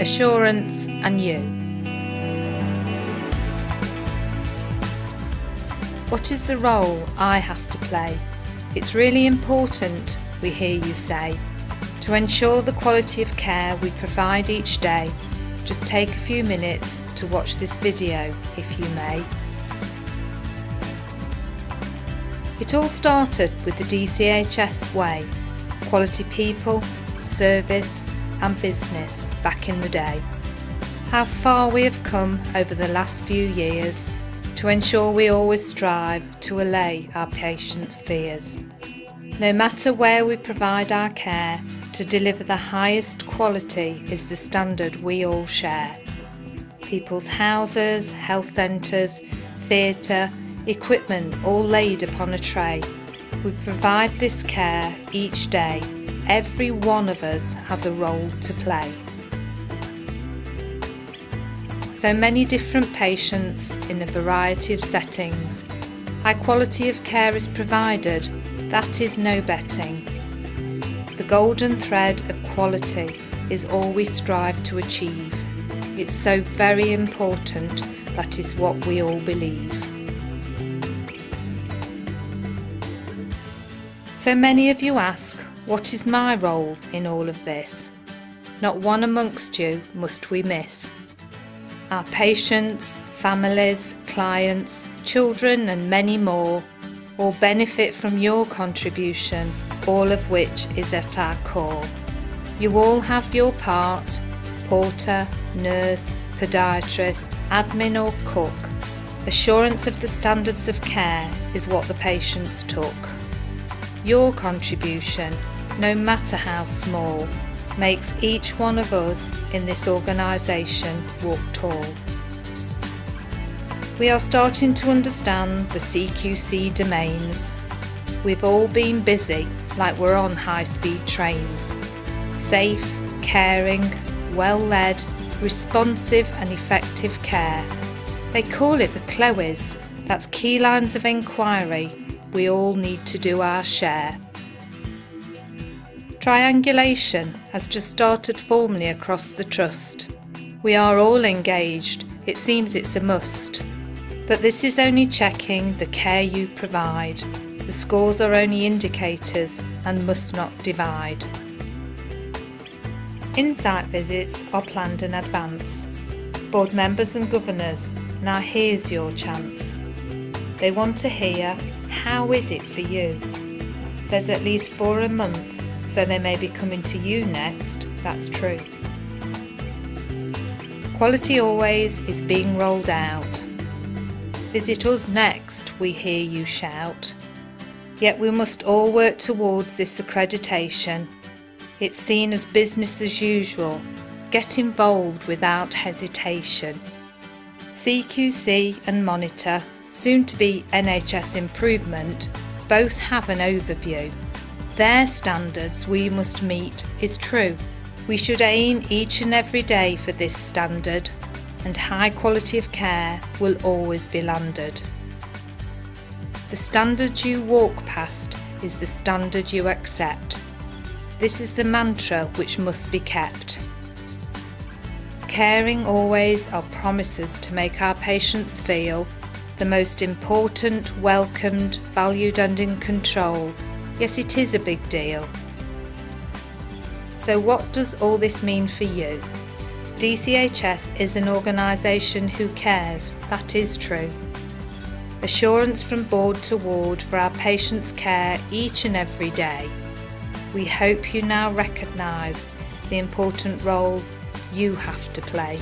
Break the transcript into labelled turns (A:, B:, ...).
A: assurance and you. What is the role I have to play? It's really important, we hear you say, to ensure the quality of care we provide each day. Just take a few minutes to watch this video if you may. It all started with the DCHS way, quality people, service and business back in the day. How far we have come over the last few years to ensure we always strive to allay our patients' fears. No matter where we provide our care, to deliver the highest quality is the standard we all share. People's houses, health centres, theatre, equipment all laid upon a tray. We provide this care each day. Every one of us has a role to play. So many different patients in a variety of settings. High quality of care is provided, that is no betting. The golden thread of quality is all we strive to achieve. It's so very important, that is what we all believe. So many of you ask, what is my role in all of this? Not one amongst you must we miss. Our patients, families, clients, children and many more all benefit from your contribution, all of which is at our core. You all have your part, porter, nurse, podiatrist, admin or cook. Assurance of the standards of care is what the patients took. Your contribution, no matter how small, makes each one of us in this organisation walk tall. We are starting to understand the CQC domains. We've all been busy like we're on high speed trains. Safe, caring, well led, responsive and effective care. They call it the KLOEs, that's key lines of inquiry. We all need to do our share. Triangulation has just started formally across the Trust. We are all engaged, it seems it's a must. But this is only checking the care you provide. The scores are only indicators and must not divide. Insight visits are planned in advance. Board members and governors, now here's your chance. They want to hear, how is it for you? There's at least four a month so they may be coming to you next, that's true. Quality Always is being rolled out. Visit us next, we hear you shout. Yet we must all work towards this accreditation. It's seen as business as usual. Get involved without hesitation. CQC and Monitor, soon to be NHS Improvement, both have an overview their standards we must meet is true. We should aim each and every day for this standard and high quality of care will always be landed. The standard you walk past is the standard you accept. This is the mantra which must be kept. Caring always are promises to make our patients feel the most important, welcomed, valued and in control Yes, it is a big deal. So what does all this mean for you? DCHS is an organisation who cares, that is true. Assurance from board to ward for our patients' care each and every day. We hope you now recognise the important role you have to play.